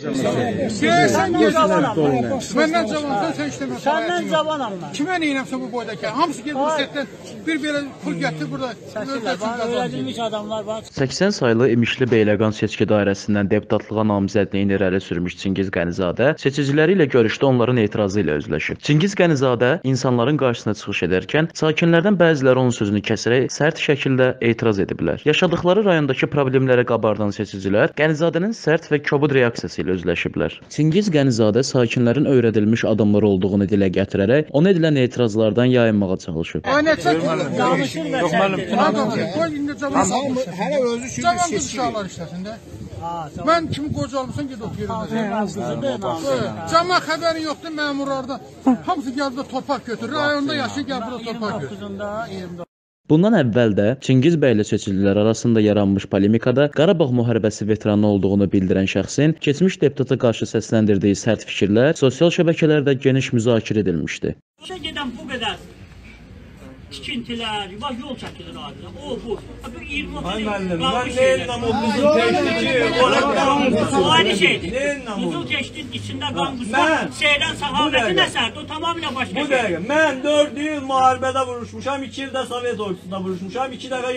Deyirsən ki, cavanam. Məndən cavansan, sən işləməsən. Səndən cavanam mən. Kimə neynəmsən bu boydakı? Hamısı gedib bu setdən bir belə pul gətir burada. Öyrədilmiş adamlar var. 80 saylı İmişli Beyləqan seçki dairəsindən deputatlığa namizədliyini irəli sürmüş Çingiz Qənizadə seçiciləri ilə görüşdə onların etirazı ilə üzləşib. Çingiz Qənizadə insanların qarşısına çıxış edərkən sakinlərdən bəziləri onun sözünü kəsərək sərt şəkildə etiraz ediblər. Yaşadıkları rayondakı problemlərə qabardan seçicilər Qənizadənin sərt və kobud reaksiyası ilə üzləşiblər. Çingiz Qənizadə sakinlərin öyrədilmiş adamlar olduğunu dilə gətirərək ona edilən etirazlardan yayınmağa çalışıb. Ay nə çəkir? Danışır və cavan. Hələ özü üçün qız uşaqlar işləsin də. Ha, cavan. Mən kimi qocalmışsan get otur yerində. Qızıdır, namusur. Cama xəbəri yoxdur məmurlardan. Hamısı gəlib də torpaq götürür. Rayonda yaşayır, gəl burada torpaq götürür. 29-unda 29 Bundan əvvəl də Çingiz bəylə seçililər arasında yaranmış polemikada Qarabağ müharibəsi veteranı olduğunu bildirən şəxsin keçmiş deputata qarşı səsləndirdiyi sərt fikirlər sosial şəbəkələrdə geniş müzakirə edilmişdi. Bu qədər tikintilər, bax yol çəkilir adına. O bu. Bu 20 Ay müəllim, mən neyin namozunu keçdi, ora qalmışsın. Aynı şeydir. Neyin Qızıl namozu? keçdin içində qan seyran Bu səhabətin əsərdir. O tamamilə başqa Bu şey. dəqiqə, mən 4 il müharibədə vuruşmuşam, 2 il də Sovet ordusunda vuruşmuşam, 2 dəfə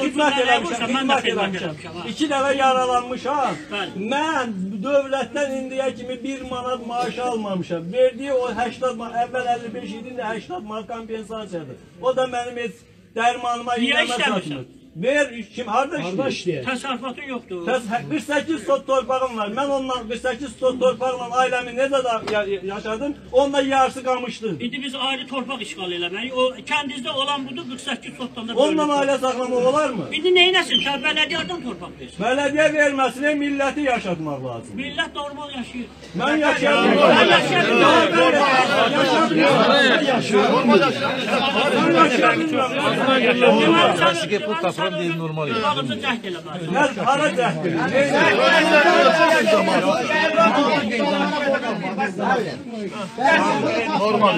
xidmət eləmişəm, vursan, mən də xidmət eləmişəm. eləmişəm, ha. 2 dəfə yaralanmışam. Mən dövlətdən indiyə kimi 1 manat maaş almamışam. Verdiyi o 80 manat, əvvəl 55 idi, indi 80 manat kompensasiyadır. O da benim dermanıma iğneme satmış. Ver, kim harda işləyir? Təsərrüfatın yoxdur. Bəs 48 sot torpağım var. Mən ondan 48 sot torpaqla ailəmi necə da ya- ya- yaşadım? Onunla yarısı qamışdı. İndi biz ayrı torpaq işğal eləməliyik. O kəndinizdə olan budur 48 sotdan da. Onunla ailə saxlamaq olar mı? İndi neynəsin? Sən bələdiyyədən torpaq versin. Bələdiyyə verməsinə milləti yaşatmaq lazım. Millət normal yaşayır. Mən yaşayamıyorum. Ben yaşayamıyorum. Təsdiq pul tapıram deyir normal. Bağımızı cəhd eləməliyik. Nə hara cəhdir? Normal.